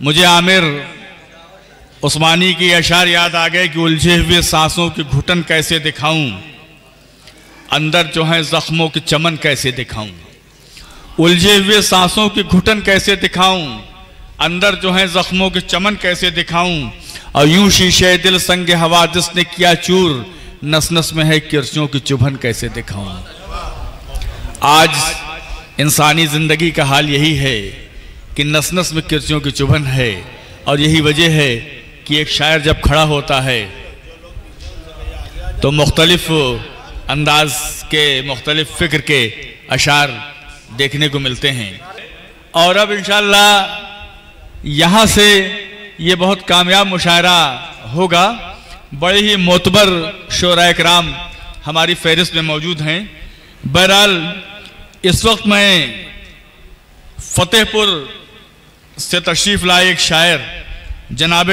مجھے عامر عثمانی کی اشار یاد آ گئے کہ الجھے ہوئے سانسوں کی گھٹن کیسے دکھاؤں؟ اندر جو ہیں زخموں کی چمن کیسے دکھاؤں؟ الجھے ہوئے سانسوں کی گھٹن کیسے دکھاؤں؟ اندر جو ہیں زخموں کی چمن کیسے دکھاؤں؟ اور یوں شیشے دل سنگ حوادث نے کیا چور؟ نس نس میں ہے کرچوں کی چبھن کیسے دکھاؤں؟ آج انسانی زندگی کا حال یہی ہے کہ نس نس میں کرچوں کی چبھن ہے اور یہی وجہ ہے کہ ایک شاعر جب کھڑا ہوتا ہے تو مختلف انداز کے مختلف فکر کے اشعار دیکھنے کو ملتے ہیں۔ اور اب انشاءاللہ یہاں سے یہ بہت کامیاب مشاعرہ ہوگا۔ بڑے ہی معتبر شعراء اکرام ہماری فہرست میں موجود ہیں۔ بہرحال اس وقت میں فتح پور سے تشریف لائے ایک شاعر، جناب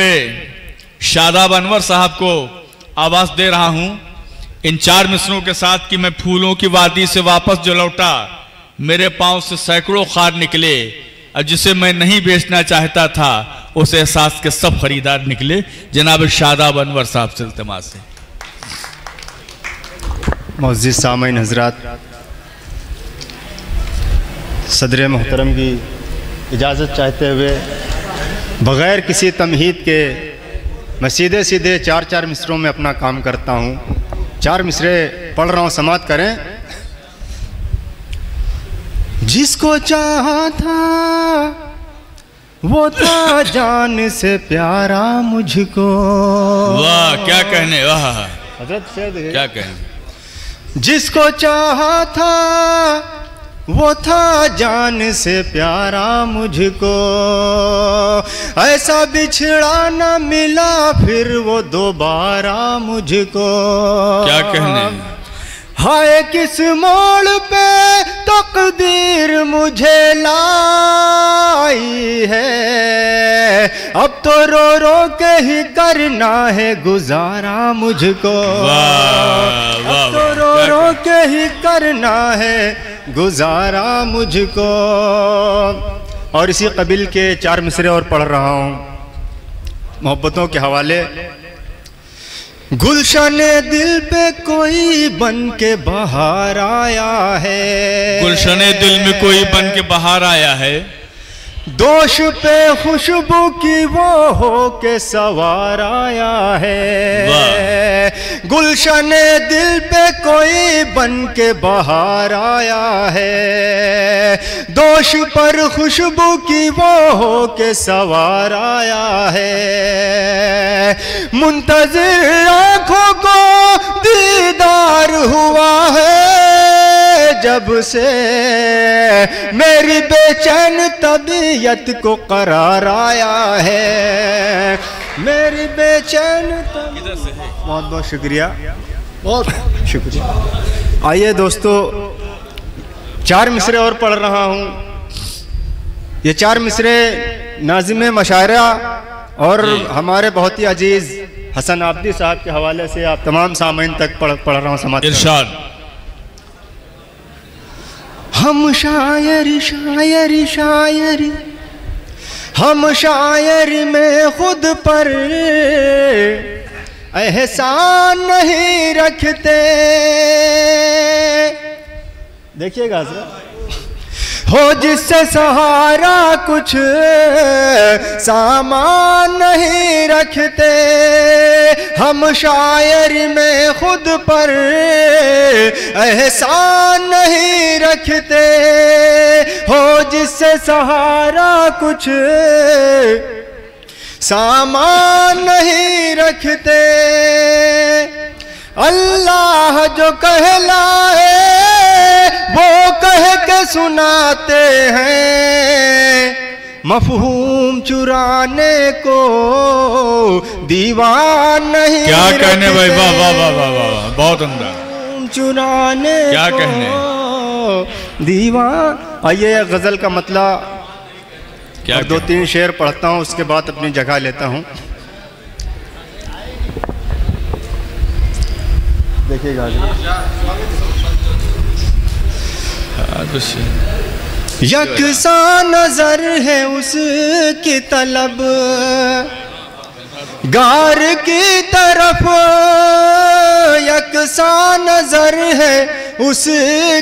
شاداب انور صاحب کو آواز دے رہا ہوں۔ ان چار مصروں کے ساتھ کہ میں پھولوں کی وادی سے واپس جو لوٹا، میرے پاؤں سے سینکڑوں خار نکلے۔ اور جسے میں نہیں بیچنا چاہتا تھا، اس احساس کے سب خریدار نکلے۔ جناب شاداب انور صاحب سے التماس سے معزز سامعین حضرات، صدر محترم کی اجازت چاہتے ہوئے بغیر کسی تمہید کے میں سیدھے سیدھے چار چار مصروں میں اپنا کام کرتا ہوں۔ چار مصرے پڑھ رہا ہوں سماعت کریں۔ جس کو چاہا تھا وہ تھا جان سے پیارا مجھ کو۔ واہ کیا کہنے واہ حضرت کیا کہنے؟ جس کو چاہا تھا وہ تھا جان سے پیارا مجھ کو ایسا بچھڑا نہ ملا پھر وہ دوبارہ مجھ کو کیا کہنے؟ ہائے کس موڑ پہ تقدیر مجھے لائی ہے؟ اب تو رو رو کے ہی کرنا ہے گزارا مجھ کو اب تو رو رو کے ہی کرنا ہے گزارا مجھ کو۔ اور اسی قبیل کے چار مصرے اور پڑھ رہا ہوں۔ محبتوں کے حوالے۔ گلشن دل پہ کوئی بن کے بہار آیا ہے۔ گلشن دل میں کوئی بن کے باہر آیا ہے۔ دوش پہ خوشبو کی وہ ہو کے سوار آیا ہے۔ گلشن دل پہ کوئی بن کے بہار آیا ہے۔ دوش پر خوشبو کی وہ ہو کے سوار آیا ہے۔ منتظر آنکھوں کو دیدار ہوا ہے۔ جب سے میری بے چین طبیعت کو قرار آیا ہے۔ میری بے چین بہت بہت شکریہ۔ بہت شکریہ۔ آئیے دوستو چار مصرے اور پڑھ رہا ہوں۔ یہ چار مصرے ناظم مشاعرہ اور ہمارے بہت ہی عزیز حسن عابدی صاحب کے حوالے سے آپ تمام سامعین تک پڑھ رہا ہوں سماعت۔ ارشاد۔ ہم شاعر شاعر شاعر، ہم شاعر میں خود پر احسان نہیں رکھتے۔ دیکھیے گا حضرت۔ ہو جس سے سہارا کچھ سامان نہیں رکھتے۔ ہم شاعر میں خود پر احسان نہیں رکھتے، ہو جس سے سہارا کچھ سامان نہیں رکھتے۔ اللہ جو کہلائے، وہ کہہ کے سناتے ہیں۔ مفہوم چرانے کو دیوان نہیں کیا کہنے بھائی۔ واہ واہ واہ واہ واہ بہت عمدہ مفہوم چرانے کیا کہنے؟ دیوان آئیے غزل کا مطلع کیا دو؟ تین شعر پڑھتا ہوں اس کے بعد اپنی جگہ لیتا ہوں دیکھیے گا ہاں، تو سے- یکساں نظر ہے اس کی طلب۔ گار کی طرف یکساں نظر ہے اس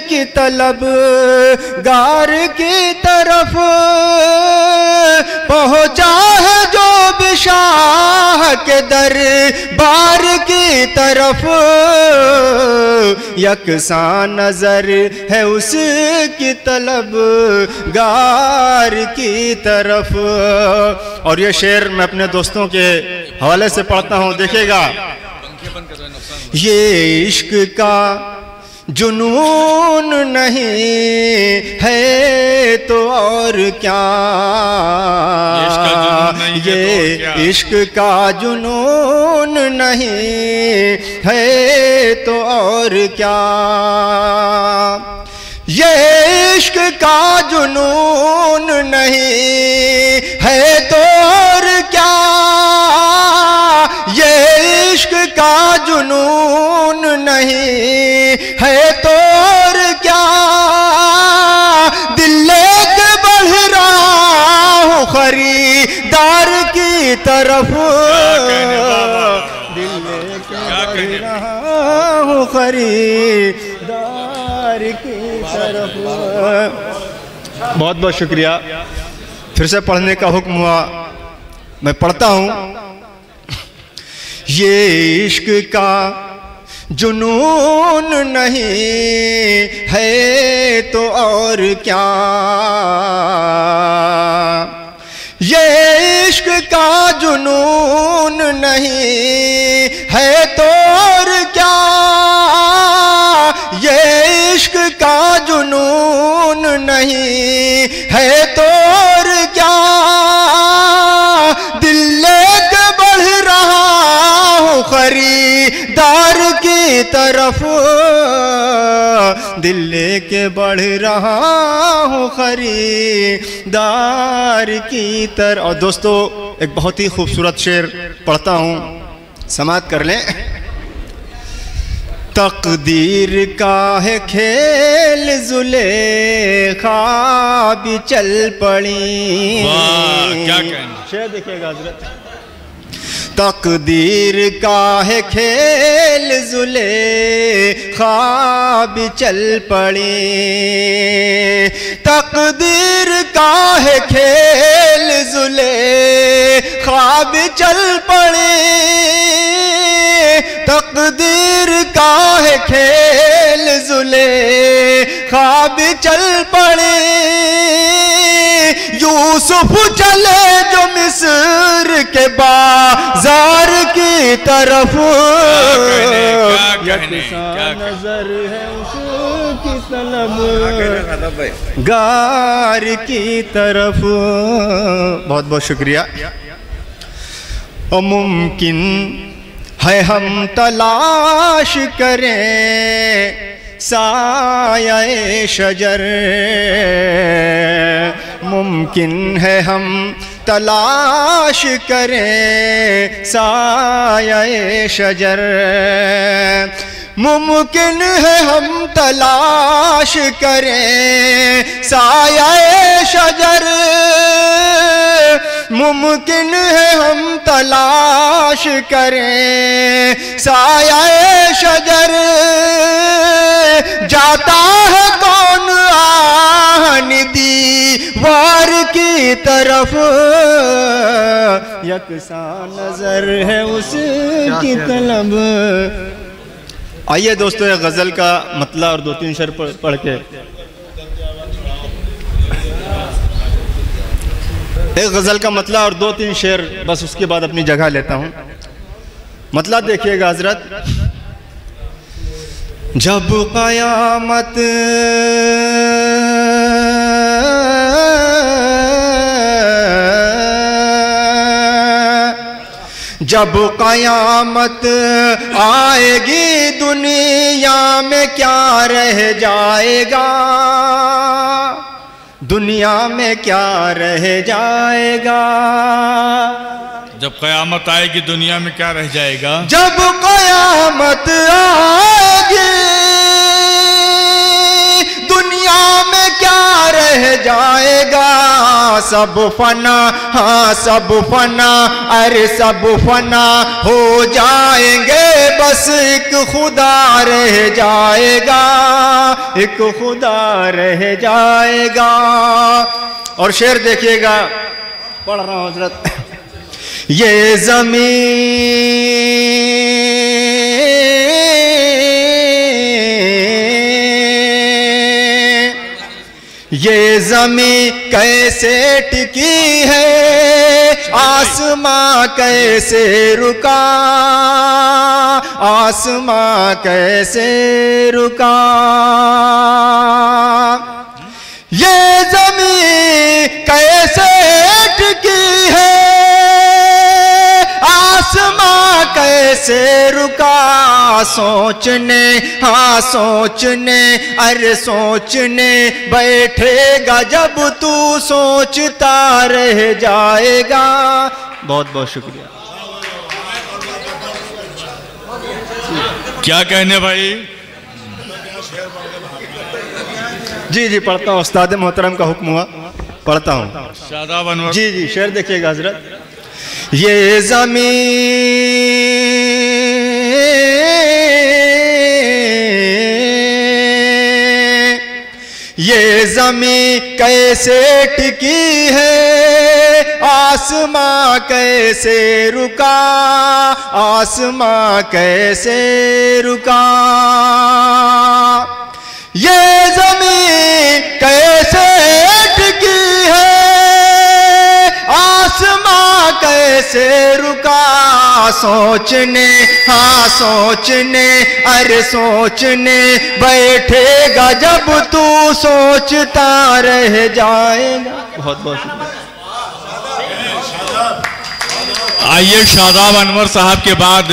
کی طلب۔ گار کی طرف پہنچا ہے جو بشاہ کے در بار کی طرف یکساں نظر ہے اس کی طلب گار کی طرف اور یہ شعر میں اپنے دوستوں کے حوالے سے پڑھتا ہوں دیکھے گا۔ یہ عشق کا جنون نہیں ہے تو اور کیا؟ یہ عشق کا جنون نہیں ہے تو اور کیا؟ یہ عشق کا جنون نہیں نہیں ہے تو اور کیا؟ دل لے کے بڑھ رہا ہوں خریدار کی طرف۔ دل لے کے بڑھ رہا ہوں خریدار کی طرف۔ بہت بہت شکریہ۔ پھر سے پڑھنے کا حکم ہوا۔ میں پڑھتا ہوں۔ یہ عشق کا جنون نہیں ہے تو اور کیا؟ یہ عشق کا جنون نہیں ہے تو اور کیا؟ یہ عشق کا جنون نہیں ہے تو اور کیا؟ دل لے کے بڑھ رہا ہوں، خریدار کی طرف دل لے کے بڑھ رہا ہوں خریدار کی طرف۔ اور دوستو ایک بہت ہی خوبصورت شعر پڑھتا ہوں۔ سماعت کر لیں۔ تقدیر کا ہے کھیل زلیخا بھی چل پڑی۔ واہ کیا کہنا شعر دیکھیے گا حضرت۔ تقدیر کا ہے کھیل زلیخا بھی چل پڑی تقدیر کا ہے کھیل زلیخا بھی چل پڑی تقدیر کا ہے کھیل زلیخا بھی چل پڑی یوسف چلے جو مصر کے بازار کی طرف نظر ہے اس کی طلب گار کی طرف۔ بہت بہت شکریہ۔ ممکن ہے ہم تلاش کریں سایہ شجر۔ ممکن ہے ہم تلاش کریں سایہ شجر۔ ممکن ہے ہم تلاش کریں سایہ شجر۔ ممکن ہے ہم تلاش کریں سایہ شجر۔ جاتا ہے کون آہن دیوار کی طرف۔ یکساں نظر ہے اس کی طلب۔ آئیے دوستو یہ غزل کا مطلع اور دو تین شعر پڑھ پڑھ کے۔ ایک غزل کا مطلع اور دو تین شعر بس اس کے بعد اپنی جگہ لیتا ہوں۔ مطلع دیکھیے گا حضرت۔ جب قیامت جب قیامت آئے گی دنیا میں کیا رہ جائے گا؟ دنیا میں کیا رہ جائے گا؟ جب قیامت آئے گی دنیا میں کیا رہ جائے گا؟ جب قیامت آئے گی رہ جائے گا۔ سب فنا ہاں سب فنا ارے سب فنا ہو جائیں گے۔ بس ایک خدا رہ جائے گا۔ ایک خدا رہ جائے گا۔ اور شیر دیکھیے گا۔ پڑھ رہا ہوں حضرت۔ یہ زمین یہ زمین کیسے ٹکی ہے؟ آسماں کیسے رکا؟ آسماں کیسے رکا؟ یہ زمین کیسے ٹکی ہے؟ آسماں کیسے رکا؟ ہاں سوچنے ہاں سوچنے ارے سوچنے بیٹھے گا جب تو سوچتا رہ جائے گا۔ بہت بہت شکریہ۔ کیا کہنے بھائی؟ جی جی پڑھتا ہوں۔ استاد محترم کا حکم ہوا۔ پڑھتا ہوں۔ جی جی شعر دیکھیے گا حضرت۔ یہ زمین زمین زمیں کیسے ٹکی ہے؟ آسماں کیسے رکا؟ آسماں کیسے رکا؟ یہ زمین کیسے ٹکی ہے؟ آسماں کیسے سوچنے ہاں سوچنے، ارے سوچنے، بیٹھے گا جب تو سوچتا رہ جائے گا۔ بہت بہت شکریہ۔ آئیے شاداب انور صاحب کے بعد